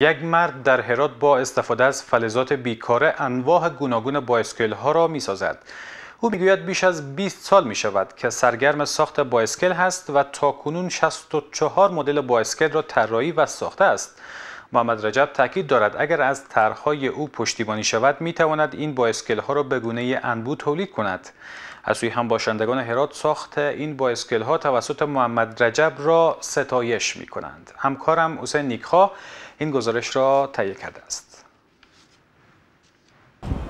یک مرد در هرات با استفاده از فلزات بیکاره انواع گوناگون بایسکل ها را می سازد. او می‌گوید بیش از 20 سال می شود که سرگرم ساخت بایسکل هست و تا کنون 64 مدل بایسکل را طراحی و ساخته است. محمد رجب تاکید دارد اگر از طرحهای او پشتیبانی شود می تواند این بایسکل ها را به گونه انبو تولید کند. از سوی هم باشندگان هرات ساخت این بایسکل ها توسط محمد رجب را ستایش می کنند. همکارم حسین نیکخواه این گزارش را تهیه کرده است.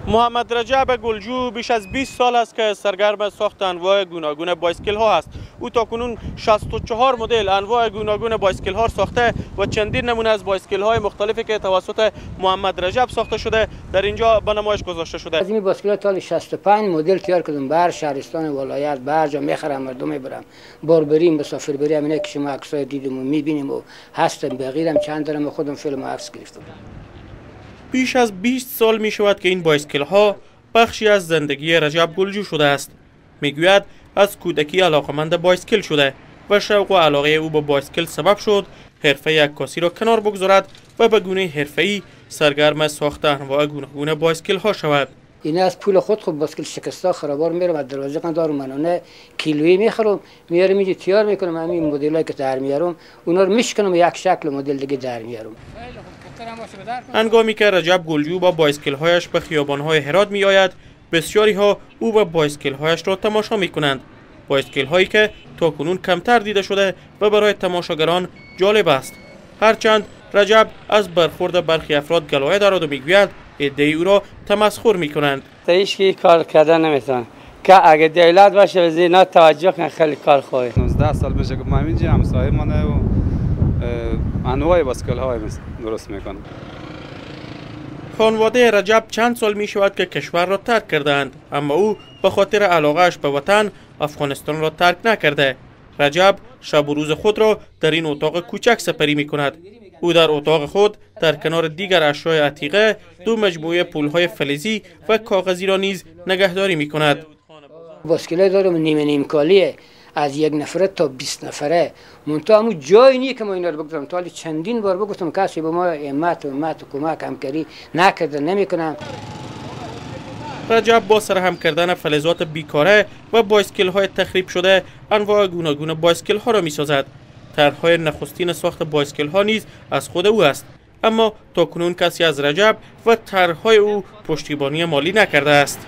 محمد رجب گلجو بیش از 20 سال است که سرگرم ساخت انواع گوناگون بایسکل ها است. او تا کنون 64 مدل انواع گوناگون بایسکل ها ساخته و چندین نمونه از بایسکل های مختلفی که توسط محمد رجب ساخته شده در اینجا به نمایش گذاشته شده. از این بایسکل تا 65 مدل تیار کردم بر شهرستان ولایت بر جا می‌خرم مردم می‌برم. بار بریم مسافر بریم اینه که شما عکسای دیدیم و می‌بینیم و هستم بغیرم چند دارم خودم فیلم عکس گرفتم. بیش از 20 سال می شود که این بایسکل ها بخشی از زندگی رجب گلجو شده است. می‌گوید از کودکی علاقمند بایسکل شده و شوق و علاقه او به بایسکل سبب شد. حرفه عکاسی را کنار بگذارد و به گونه حرفه‌ای سرگرم ساخت انواع گوناگون بایسکل ها شود. این از پول خود خود بایسکل شکسته خرابار میرم از دروازه قندار منونه کیلویی می‌خرم. میارم اینجا تیار می‌کنم. همین مدلایی که در میارم اونا رو میشکنم یک شکل مدل دیگه در میارم انگامی که رجب گلجو با بایسکل هایش به خیابان های هرات می آید بسیاری ها او و بایسکل هایش را تماشا می کنند بایسکل هایی که تا کنون کمتر دیده شده و برای تماشاگران جالب است. هرچند رجب از برخورد برخی افراد گلایه دارد و می‌گوید ادعای او را تمسخر می کنند که کار کردن نمی‌تونن که اگه دیلت باشه به زینا توجه کن خیلی کار خوبه. 19 سال بشه که ما اینجا همسایه مانه و انواع باسکل های درست می‌کنه خانواده رجب چند سال می شود که کشور را ترک کردند اما او به خاطر علاقهش به وطن افغانستان را ترک نکرده. رجب شب و روز خود را در این اتاق کوچک سپری می کند. او در اتاق خود در کنار دیگر اشیاء عتیقه دو مجموعه پولهای فلزی و کاغذی را نیز نگهداری می کند. باسکله دارم نیمه نیم کالیه از یک نفره تا 20 نفره. منتها همون جای نیه که ما اینا رو بگذارم تا چندین بار بگفتم کسی به ما امت و امت و کمک همکاری نکرده نمی‌کنم رجب با سرهم کردن فلزات بیکاره و بایسکل های تخریب شده انواع گوناگون بایسکل ها را می سازد طرحهای نخستین ساخت بایسکل ها نیز از خود او است. اما تا کنون کسی از رجب و طرحهای او پشتیبانی مالی نکرده است.